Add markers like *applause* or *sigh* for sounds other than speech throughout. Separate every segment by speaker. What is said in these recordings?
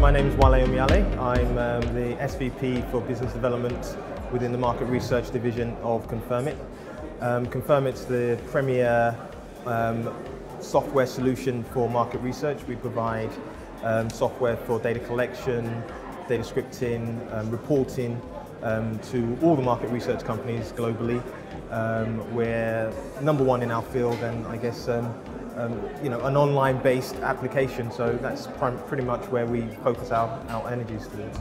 Speaker 1: my name is Wale Omiyale. I'm um, the SVP for Business Development within the Market Research Division of Confirmit. Um, Confirmit's the premier um, software solution for market research. We provide um, software for data collection, data scripting, um, reporting um, to all the market research companies globally. Um, we're number one in our field and I guess um, you know, an online-based application, so that's pretty much where we focus our, our energies towards.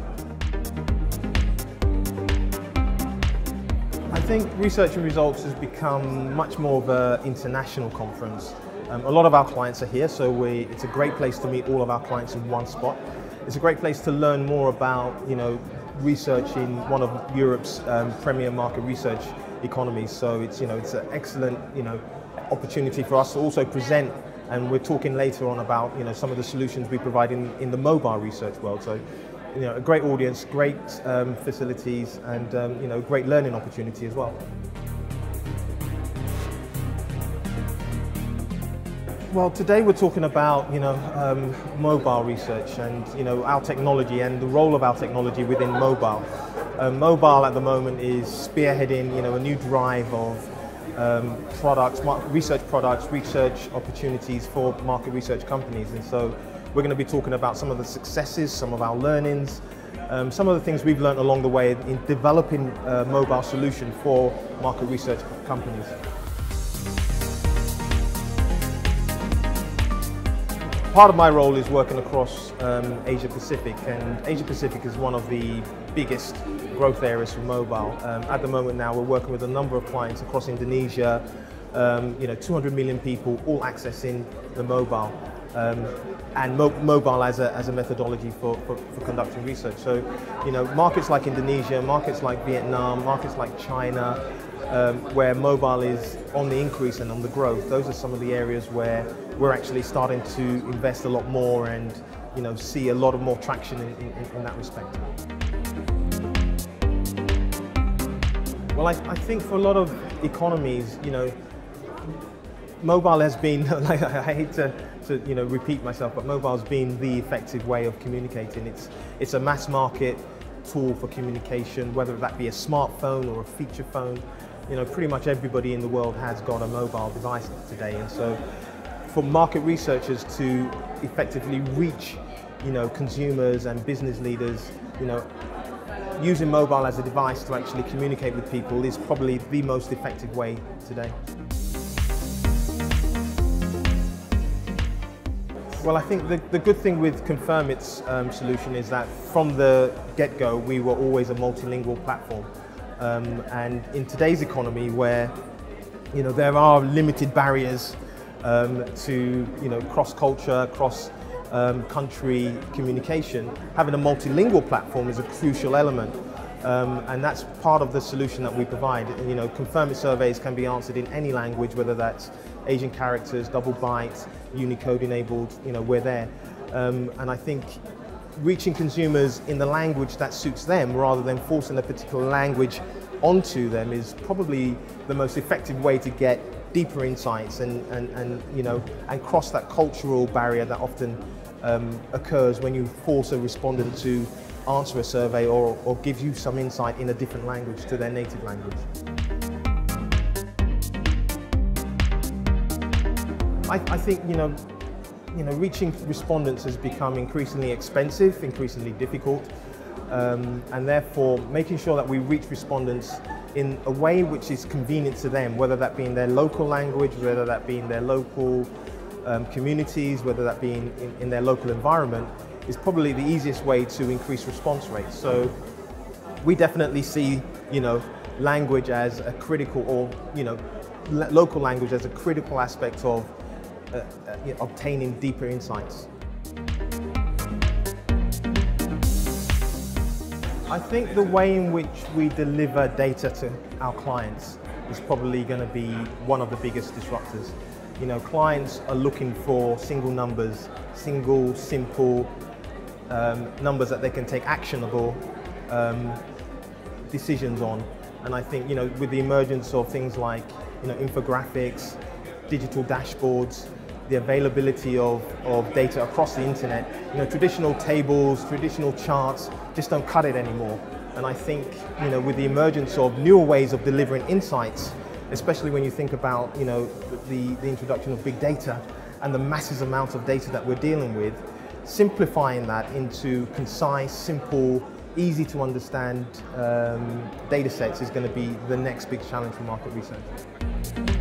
Speaker 1: I think Research and Results has become much more of an international conference. Um, a lot of our clients are here, so we, it's a great place to meet all of our clients in one spot. It's a great place to learn more about, you know, research in one of Europe's um, premier market research economies. So it's, you know, it's an excellent, you know, opportunity for us to also present and we're talking later on about you know some of the solutions we provide in, in the mobile research world. So you know a great audience, great um, facilities, and um, you know great learning opportunity as well. Well, today we're talking about you know um, mobile research and you know our technology and the role of our technology within mobile. Um, mobile at the moment is spearheading you know a new drive of um, products, research products, research opportunities for market research companies. And so we're going to be talking about some of the successes, some of our learnings, um, some of the things we've learned along the way in developing a mobile solution for market research companies. Part of my role is working across um, Asia Pacific, and Asia Pacific is one of the biggest growth areas for mobile. Um, at the moment now, we're working with a number of clients across Indonesia, um, you know, 200 million people all accessing the mobile. Um, and mo mobile as a, as a methodology for, for, for, conducting research. So, you know, markets like Indonesia, markets like Vietnam, markets like China, um, where mobile is on the increase and on the growth, those are some of the areas where we're actually starting to invest a lot more and you know, see a lot of more traction in, in, in that respect. Well, I, I, think for a lot of economies, you know, mobile has been, *laughs* like, I hate to, to, you know, repeat myself, but mobile's been the effective way of communicating. It's, it's a mass market tool for communication, whether that be a smartphone or a feature phone you know, pretty much everybody in the world has got a mobile device today. And so for market researchers to effectively reach, you know, consumers and business leaders, you know, using mobile as a device to actually communicate with people is probably the most effective way today. Well, I think the, the good thing with Confirmit's um, solution is that from the get-go, we were always a multilingual platform. Um, and in today's economy where you know, there are limited barriers um, to you know, cross-culture, cross-country um, country communication, having a multilingual platform is a crucial element. Um, and that's part of the solution that we provide. You know, Confirmit surveys can be answered in any language, whether that's Asian characters, double bytes, Unicode enabled, you know, we're there. Um, and I think reaching consumers in the language that suits them rather than forcing a particular language onto them is probably the most effective way to get deeper insights and, and, and you know and cross that cultural barrier that often um, occurs when you force a respondent to answer a survey or, or give you some insight in a different language to their native language. I, I think you know you know, reaching respondents has become increasingly expensive, increasingly difficult, um, and therefore making sure that we reach respondents in a way which is convenient to them, whether that be in their local language, whether that be in their local um, communities, whether that be in, in, their local environment, is probably the easiest way to increase response rates. So we definitely see, you know, language as a critical, or you know, local language as a critical aspect of uh, uh, obtaining deeper insights. I think the way in which we deliver data to our clients is probably going to be one of the biggest disruptors. You know, clients are looking for single numbers, single, simple um, numbers that they can take actionable um, decisions on. And I think, you know, with the emergence of things like, you know, infographics, digital dashboards, the availability of, of data across the internet. You know, traditional tables, traditional charts just don't cut it anymore. And I think, you know, with the emergence of newer ways of delivering insights, especially when you think about, you know, the, the introduction of big data and the massive amounts of data that we're dealing with, simplifying that into concise, simple, easy to understand um, data sets is going to be the next big challenge for market research.